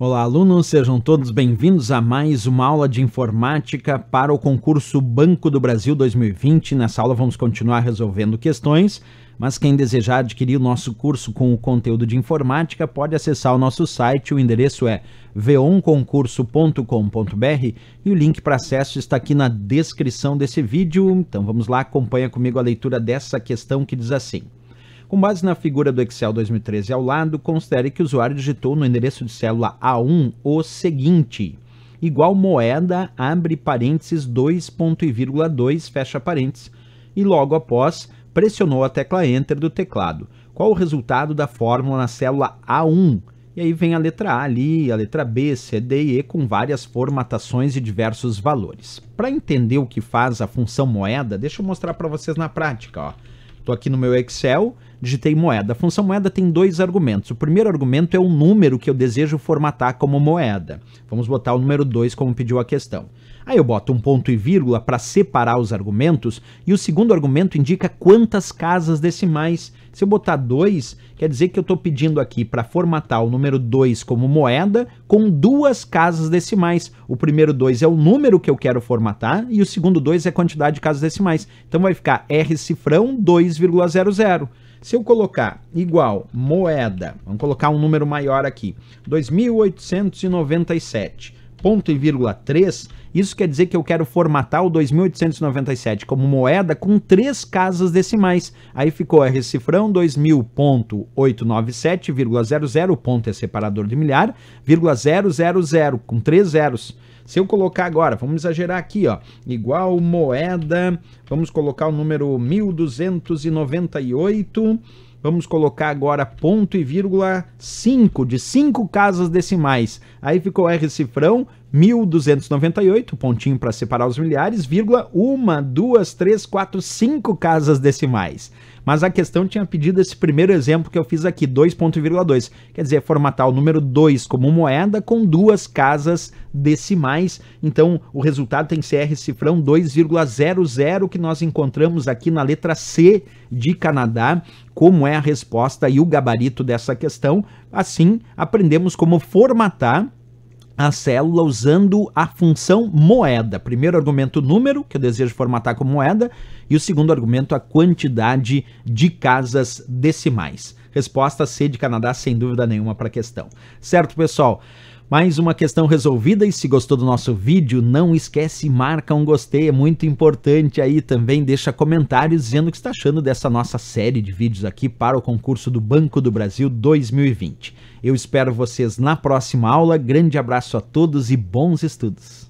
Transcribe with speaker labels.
Speaker 1: Olá, alunos, sejam todos bem-vindos a mais uma aula de informática para o concurso Banco do Brasil 2020. Nessa aula vamos continuar resolvendo questões, mas quem desejar adquirir o nosso curso com o conteúdo de informática pode acessar o nosso site, o endereço é veonconcurso.com.br e o link para acesso está aqui na descrição desse vídeo. Então vamos lá, acompanha comigo a leitura dessa questão que diz assim. Com base na figura do Excel 2013 ao lado, considere que o usuário digitou no endereço de célula A1 o seguinte: igual moeda, abre parênteses 2.2, fecha parênteses, e logo após pressionou a tecla Enter do teclado. Qual o resultado da fórmula na célula A1? E aí vem a letra A ali, a letra B, C, D e E com várias formatações e diversos valores. Para entender o que faz a função moeda, deixa eu mostrar para vocês na prática. Estou aqui no meu Excel, digitei moeda. A função moeda tem dois argumentos. O primeiro argumento é o número que eu desejo formatar como moeda. Vamos botar o número 2 como pediu a questão. Aí eu boto um ponto e vírgula para separar os argumentos e o segundo argumento indica quantas casas decimais. Se eu botar 2, quer dizer que eu estou pedindo aqui para formatar o número 2 como moeda com duas casas decimais. O primeiro 2 é o número que eu quero formatar e o segundo 2 é a quantidade de casas decimais. Então vai ficar R cifrão 2,00. Se eu colocar igual moeda, vamos colocar um número maior aqui, 2.897, ponto e vírgula 3, isso quer dizer que eu quero formatar o 2897 como moeda com três casas decimais. Aí ficou R cifrão 2000.897,00, ponto é separador de milhar, vírgula 000 com três zeros. Se eu colocar agora, vamos exagerar aqui, ó, igual moeda, vamos colocar o número 1298, vamos colocar agora ponto e vírgula 5 de 5 casas decimais. Aí ficou R cifrão 1298, pontinho para separar os milhares, vírgula, uma, duas, três, quatro, cinco casas decimais. Mas a questão tinha pedido esse primeiro exemplo que eu fiz aqui, 2.2. Quer dizer, formatar o número 2 como moeda com duas casas decimais. Então, o resultado tem que ser R cifrão 2,00 que nós encontramos aqui na letra C de Canadá, como é a resposta e o gabarito dessa questão. Assim, aprendemos como formatar a célula usando a função moeda. Primeiro argumento, número, que eu desejo formatar como moeda, e o segundo argumento, a quantidade de casas decimais. Resposta C de Canadá, sem dúvida nenhuma para a questão. Certo, pessoal? Mais uma questão resolvida e se gostou do nosso vídeo, não esquece, marca um gostei, é muito importante aí também, deixa comentários dizendo o que está achando dessa nossa série de vídeos aqui para o concurso do Banco do Brasil 2020. Eu espero vocês na próxima aula, grande abraço a todos e bons estudos!